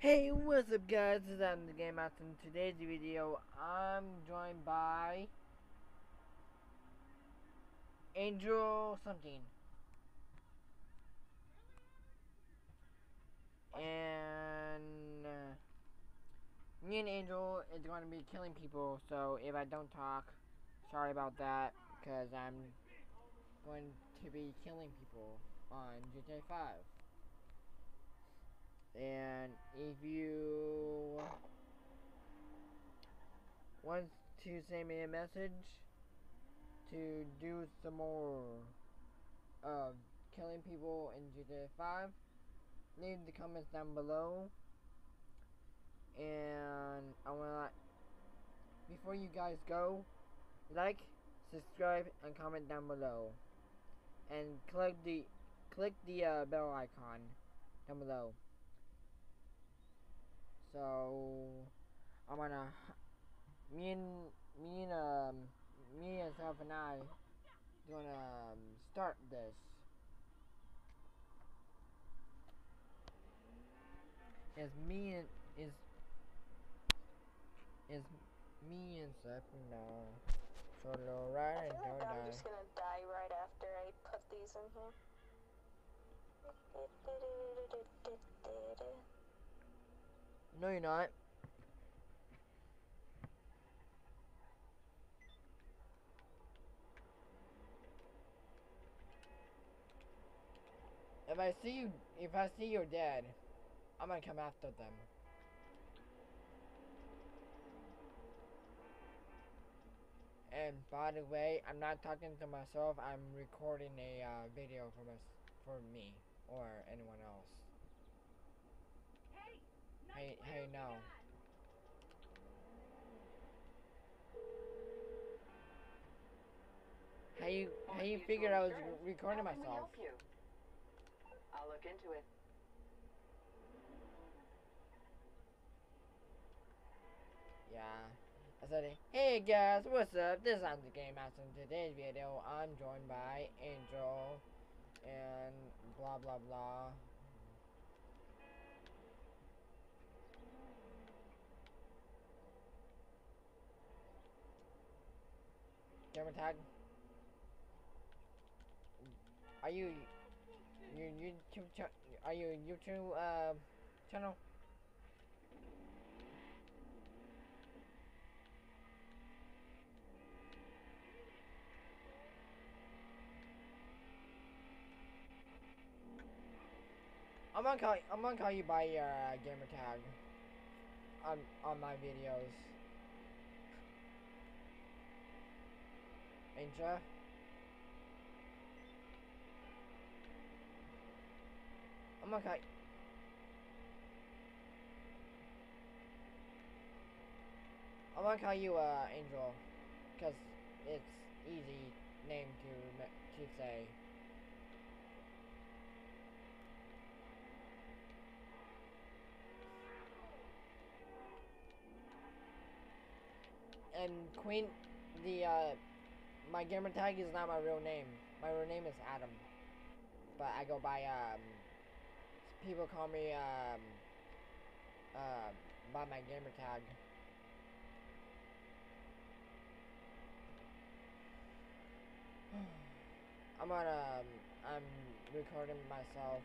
Hey, what's up guys, is Adam the Game Master. In today's video, I'm joined by Angel something. And uh, me and Angel is going to be killing people, so if I don't talk, sorry about that, because I'm going to be killing people on GTA 5. And if you want to send me a message to do some more of killing people in GTA 5, leave the comments down below. And I want to, before you guys go, like, subscribe, and comment down below. And click the, click the uh, bell icon down below. So I'm gonna me and me and um me and Self and I gonna um, start this. Is me and is is me and Seth now. Solo right and don't die. I'm just gonna die right after I put these in here. No, you're not. If I see you, if I see you're dead, I'm gonna come after them. And by the way, I'm not talking to myself. I'm recording a uh, video for my, for me or anyone else. Hey, hey, no. How you how you figured I was recording How can we myself? I'll look into it. Yeah. I said, hey guys, what's up? This is the Game Master. In today's video, I'm joined by Angel and blah blah blah. Gamer tag. Are you your YouTube cha- Are you YouTube uh, channel? I'm gonna call. I'm gonna call you by your uh, gamer tag on on my videos. Angel. I'm gonna. I'm gonna call you uh Angel, cause it's easy name to to say. And Queen, the uh, my gamer tag is not my real name. My real name is Adam, but I go by um. People call me um. Uh, by my gamer tag. I'm on um. I'm recording myself.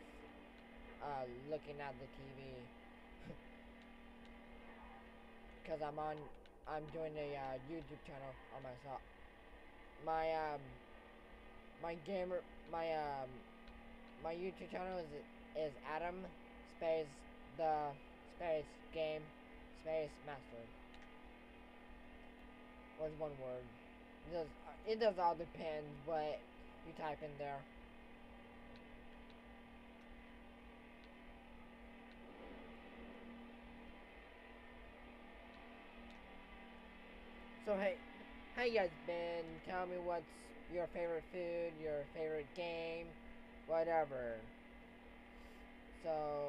Uh, looking at the TV. Cause I'm on. I'm doing a uh, YouTube channel on myself my um my gamer my um my YouTube channel is is Adam space the space game space master. Was one word. It does it does all depend what you type in there. So hey you guys been? Tell me what's your favorite food, your favorite game, whatever. So